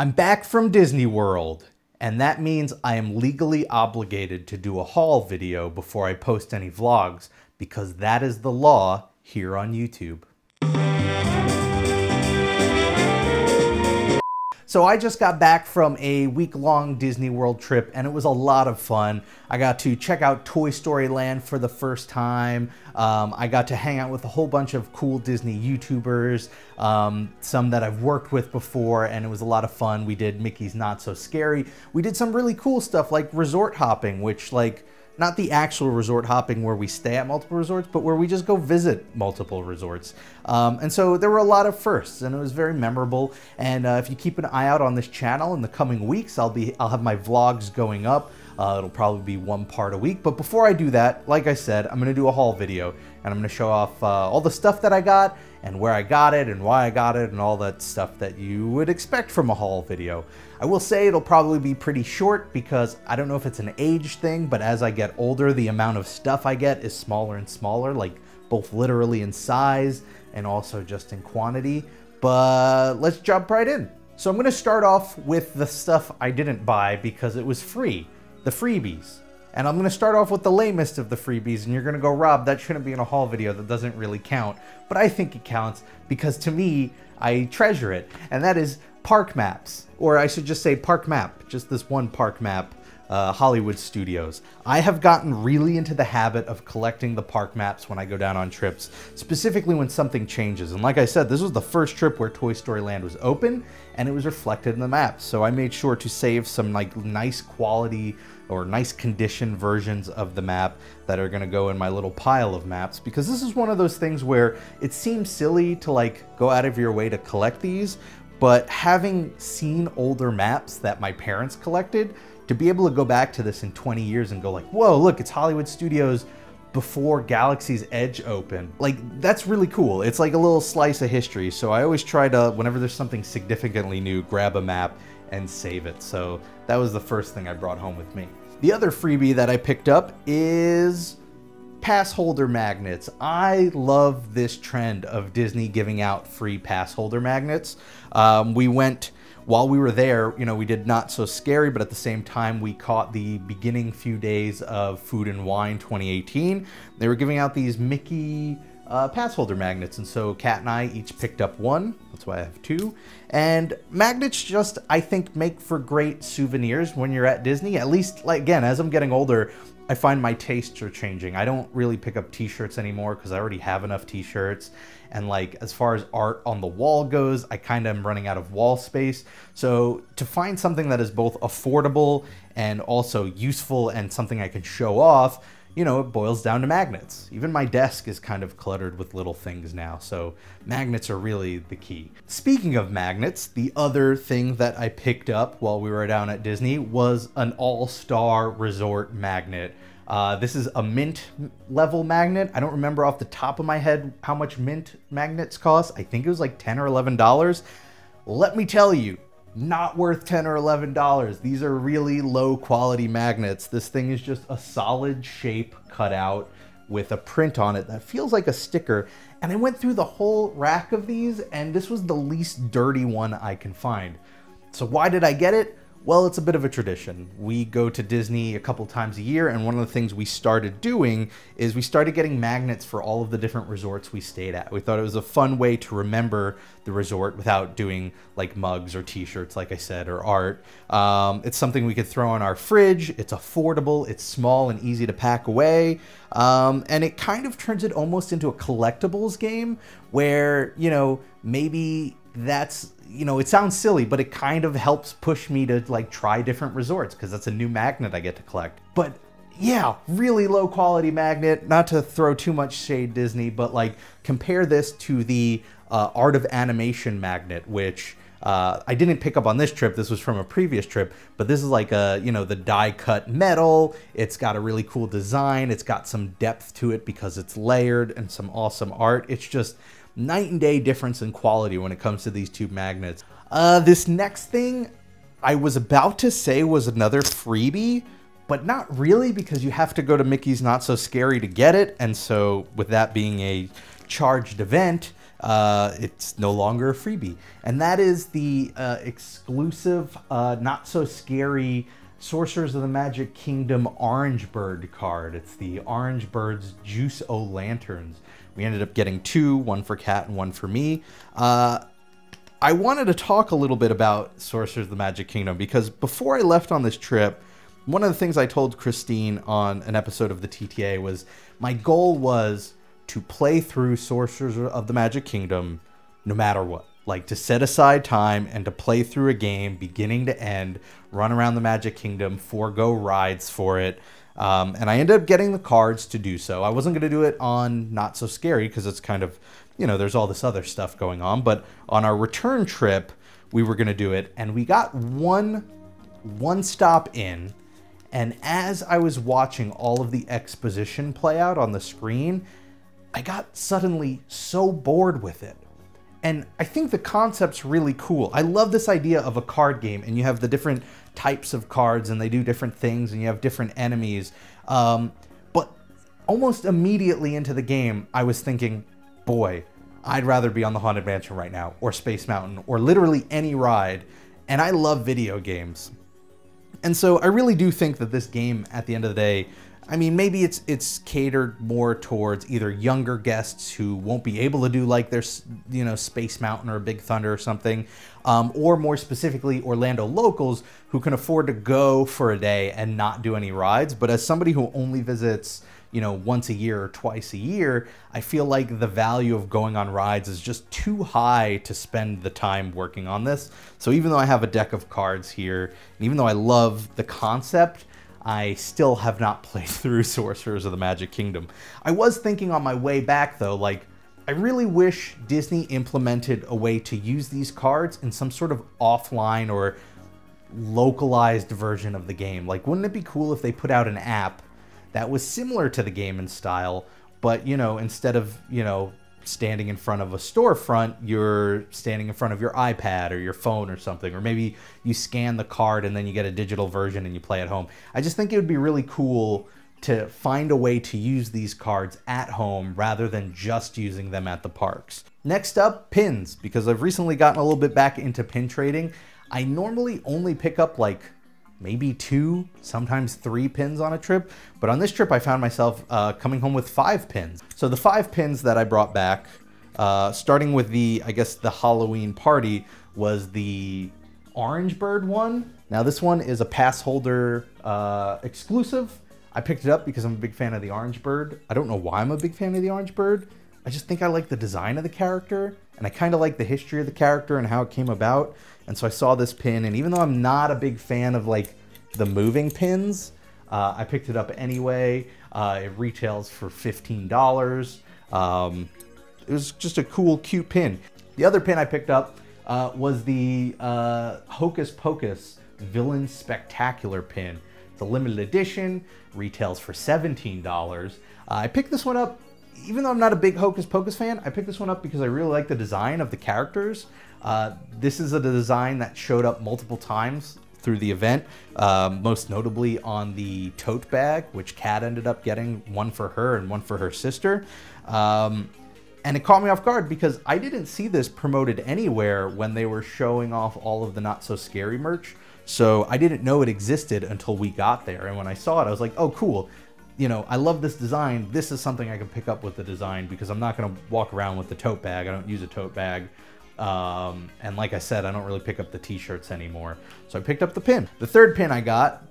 I'm back from Disney World, and that means I am legally obligated to do a haul video before I post any vlogs, because that is the law here on YouTube. So I just got back from a week-long Disney World trip and it was a lot of fun. I got to check out Toy Story Land for the first time. Um, I got to hang out with a whole bunch of cool Disney YouTubers, um, some that I've worked with before, and it was a lot of fun. We did Mickey's Not So Scary. We did some really cool stuff like resort hopping, which like not the actual resort hopping where we stay at multiple resorts, but where we just go visit multiple resorts. Um, and so there were a lot of firsts, and it was very memorable. And uh, if you keep an eye out on this channel in the coming weeks, I'll be I'll have my vlogs going up. Uh, it'll probably be one part a week. But before I do that, like I said, I'm going to do a haul video, and I'm going to show off uh, all the stuff that I got and where I got it and why I got it and all that stuff that you would expect from a haul video. I will say it'll probably be pretty short because I don't know if it's an age thing, but as I get older, the amount of stuff I get is smaller and smaller, like both literally in size and also just in quantity. But let's jump right in. So I'm gonna start off with the stuff I didn't buy because it was free, the freebies. And I'm gonna start off with the lamest of the freebies, and you're gonna go, Rob, that shouldn't be in a haul video, that doesn't really count. But I think it counts because to me, I treasure it, and that is park maps. Or I should just say park map, just this one park map uh, Hollywood Studios. I have gotten really into the habit of collecting the park maps when I go down on trips, specifically when something changes. And like I said, this was the first trip where Toy Story Land was open and it was reflected in the maps. So I made sure to save some like nice quality or nice condition versions of the map that are going to go in my little pile of maps because this is one of those things where it seems silly to like go out of your way to collect these but having seen older maps that my parents collected to be able to go back to this in 20 years and go like, whoa, look, it's Hollywood Studios before Galaxy's Edge opened. Like, that's really cool. It's like a little slice of history. So I always try to, whenever there's something significantly new, grab a map and save it. So that was the first thing I brought home with me. The other freebie that I picked up is pass holder magnets. I love this trend of Disney giving out free pass holder magnets. Um, we went while we were there, you know, we did not so scary, but at the same time, we caught the beginning few days of Food and Wine 2018. They were giving out these Mickey uh, pass holder magnets, and so Kat and I each picked up one. That's why I have two. And magnets just, I think, make for great souvenirs when you're at Disney. At least, like again, as I'm getting older, I find my tastes are changing. I don't really pick up t-shirts anymore because I already have enough t-shirts. And like as far as art on the wall goes, I kind of am running out of wall space. So to find something that is both affordable and also useful and something I can show off, you know, it boils down to magnets. Even my desk is kind of cluttered with little things now, so magnets are really the key. Speaking of magnets, the other thing that I picked up while we were down at Disney was an all-star resort magnet uh, this is a mint level magnet. I don't remember off the top of my head how much mint magnets cost. I think it was like 10 or $11. Let me tell you, not worth 10 or $11. These are really low quality magnets. This thing is just a solid shape cut out with a print on it that feels like a sticker. And I went through the whole rack of these and this was the least dirty one I can find. So why did I get it? Well, it's a bit of a tradition. We go to Disney a couple times a year, and one of the things we started doing is we started getting magnets for all of the different resorts we stayed at. We thought it was a fun way to remember the resort without doing like mugs or t-shirts, like I said, or art. Um, it's something we could throw on our fridge. It's affordable, it's small and easy to pack away. Um, and it kind of turns it almost into a collectibles game where, you know, maybe that's you know it sounds silly but it kind of helps push me to like try different resorts because that's a new magnet i get to collect but yeah really low quality magnet not to throw too much shade disney but like compare this to the uh, art of animation magnet which uh, I didn't pick up on this trip. This was from a previous trip, but this is like a, you know, the die cut metal. It's got a really cool design. It's got some depth to it because it's layered and some awesome art. It's just, night and day difference in quality when it comes to these two magnets. Uh, this next thing I was about to say was another freebie, but not really because you have to go to Mickey's Not So Scary to get it. And so with that being a charged event, uh, it's no longer a freebie. And that is the uh, exclusive, uh, not so scary Sorcerers of the Magic Kingdom Orange Bird card. It's the Orange Bird's Juice O Lanterns. We ended up getting two, one for Kat and one for me. Uh, I wanted to talk a little bit about Sorcerers of the Magic Kingdom because before I left on this trip, one of the things I told Christine on an episode of the TTA was my goal was to play through Sorcerers of the Magic Kingdom no matter what. Like to set aside time and to play through a game beginning to end, run around the Magic Kingdom, forego rides for it. Um, and I ended up getting the cards to do so. I wasn't going to do it on Not So Scary because it's kind of, you know, there's all this other stuff going on. But on our return trip, we were going to do it. And we got one, one stop in and as I was watching all of the exposition play out on the screen, I got suddenly so bored with it. And I think the concept's really cool. I love this idea of a card game, and you have the different types of cards, and they do different things, and you have different enemies. Um, but almost immediately into the game, I was thinking, boy, I'd rather be on the Haunted Mansion right now, or Space Mountain, or literally any ride. And I love video games. And so I really do think that this game, at the end of the day, I mean, maybe it's it's catered more towards either younger guests who won't be able to do like their, you know, Space Mountain or Big Thunder or something, um, or more specifically Orlando locals who can afford to go for a day and not do any rides. But as somebody who only visits you know, once a year or twice a year, I feel like the value of going on rides is just too high to spend the time working on this. So even though I have a deck of cards here, and even though I love the concept, I still have not played through Sorcerers of the Magic Kingdom. I was thinking on my way back though, like, I really wish Disney implemented a way to use these cards in some sort of offline or localized version of the game. Like, wouldn't it be cool if they put out an app that was similar to the game in style, but you know, instead of, you know, standing in front of a storefront, you're standing in front of your iPad or your phone or something, or maybe you scan the card and then you get a digital version and you play at home. I just think it would be really cool to find a way to use these cards at home rather than just using them at the parks. Next up, pins, because I've recently gotten a little bit back into pin trading. I normally only pick up like maybe two, sometimes three pins on a trip. But on this trip, I found myself uh, coming home with five pins. So the five pins that I brought back, uh, starting with the, I guess, the Halloween party, was the Orange Bird one. Now this one is a pass holder uh, exclusive. I picked it up because I'm a big fan of the Orange Bird. I don't know why I'm a big fan of the Orange Bird. I just think I like the design of the character and I kind of like the history of the character and how it came about. And so I saw this pin, and even though I'm not a big fan of like the moving pins, uh, I picked it up anyway. Uh, it retails for $15. Um, it was just a cool, cute pin. The other pin I picked up uh, was the uh, Hocus Pocus Villain Spectacular pin. It's a limited edition, retails for $17. Uh, I picked this one up even though I'm not a big Hocus Pocus fan, I picked this one up because I really like the design of the characters. Uh, this is a design that showed up multiple times through the event, uh, most notably on the tote bag, which Kat ended up getting one for her and one for her sister. Um, and it caught me off guard because I didn't see this promoted anywhere when they were showing off all of the Not So Scary merch. So I didn't know it existed until we got there. And when I saw it, I was like, oh, cool you know, I love this design. This is something I can pick up with the design because I'm not going to walk around with the tote bag. I don't use a tote bag. Um, and like I said, I don't really pick up the t-shirts anymore. So I picked up the pin. The third pin I got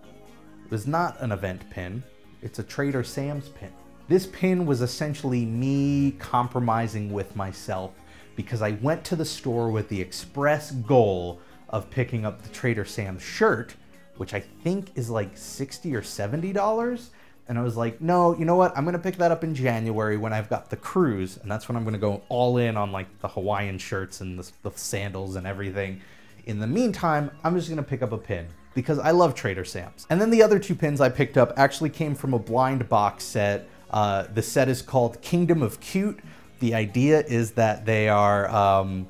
was not an event pin. It's a Trader Sam's pin. This pin was essentially me compromising with myself because I went to the store with the express goal of picking up the Trader Sam's shirt, which I think is like 60 or $70 and I was like, no, you know what? I'm gonna pick that up in January when I've got the cruise, and that's when I'm gonna go all in on like the Hawaiian shirts and the, the sandals and everything. In the meantime, I'm just gonna pick up a pin because I love Trader Sam's. And then the other two pins I picked up actually came from a blind box set. Uh, the set is called Kingdom of Cute. The idea is that they are um,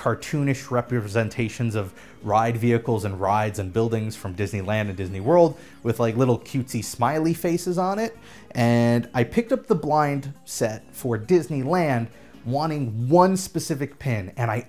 cartoonish representations of ride vehicles and rides and buildings from Disneyland and Disney World with like little cutesy smiley faces on it. And I picked up the blind set for Disneyland, wanting one specific pin, and I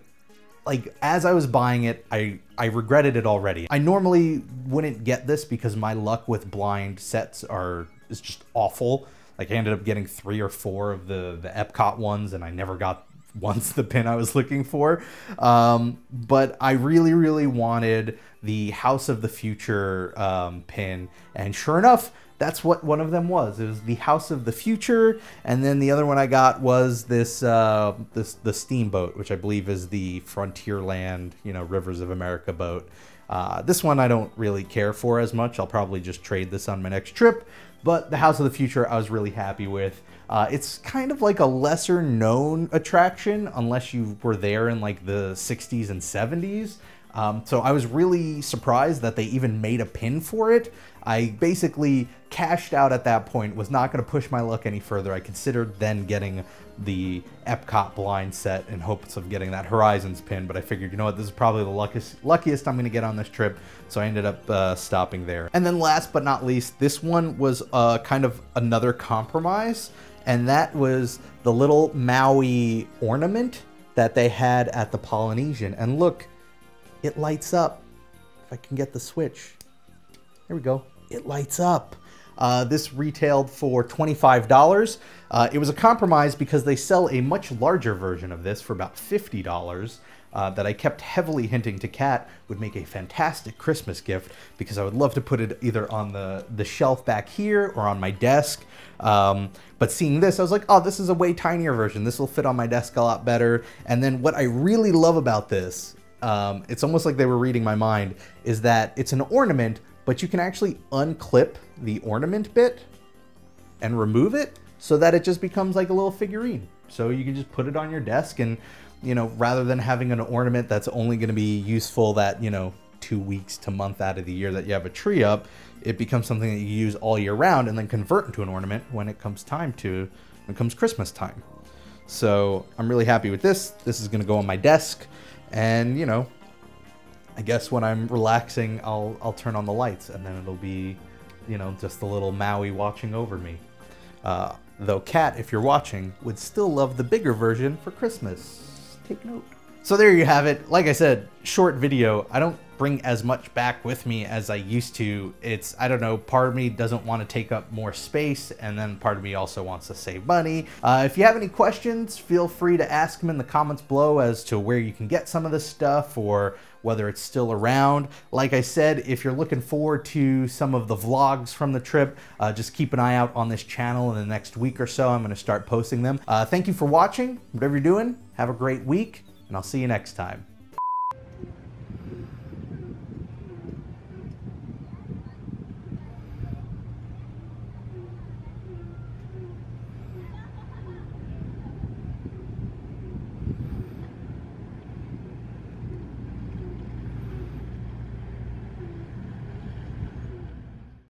like as I was buying it, I I regretted it already. I normally wouldn't get this because my luck with blind sets are is just awful. Like I ended up getting three or four of the the Epcot ones, and I never got once the pin I was looking for. Um, but I really, really wanted the House of the Future um, pin, and sure enough, that's what one of them was. It was the House of the Future, and then the other one I got was this uh, this the Steamboat, which I believe is the Frontierland, you know, Rivers of America boat. Uh, this one I don't really care for as much. I'll probably just trade this on my next trip. But the House of the Future I was really happy with. Uh, it's kind of like a lesser known attraction unless you were there in like the 60s and 70s. Um, so I was really surprised that they even made a pin for it. I basically cashed out at that point, was not going to push my luck any further. I considered then getting the Epcot blind set in hopes of getting that Horizons pin, but I figured, you know what, this is probably the luckiest, luckiest I'm going to get on this trip, so I ended up uh, stopping there. And then last but not least, this one was uh, kind of another compromise, and that was the little Maui ornament that they had at the Polynesian. And look, it lights up. If I can get the switch. There we go. It lights up. Uh, this retailed for $25. Uh, it was a compromise because they sell a much larger version of this for about $50 uh, that I kept heavily hinting to Kat would make a fantastic Christmas gift because I would love to put it either on the, the shelf back here or on my desk. Um, but seeing this, I was like, oh, this is a way tinier version. This will fit on my desk a lot better. And then what I really love about this um, it's almost like they were reading my mind, is that it's an ornament, but you can actually unclip the ornament bit and remove it so that it just becomes like a little figurine. So you can just put it on your desk and, you know, rather than having an ornament that's only going to be useful that, you know, two weeks to month out of the year that you have a tree up, it becomes something that you use all year round and then convert into an ornament when it comes time to, when it comes Christmas time. So I'm really happy with this. This is going to go on my desk. And, you know, I guess when I'm relaxing, I'll, I'll turn on the lights and then it'll be, you know, just a little Maui watching over me. Uh, though Kat, if you're watching, would still love the bigger version for Christmas. Take note. So there you have it. Like I said, short video. I don't bring as much back with me as I used to. It's, I don't know, part of me doesn't want to take up more space, and then part of me also wants to save money. Uh, if you have any questions, feel free to ask them in the comments below as to where you can get some of this stuff or whether it's still around. Like I said, if you're looking forward to some of the vlogs from the trip, uh, just keep an eye out on this channel in the next week or so. I'm going to start posting them. Uh, thank you for watching. Whatever you're doing, have a great week, and I'll see you next time.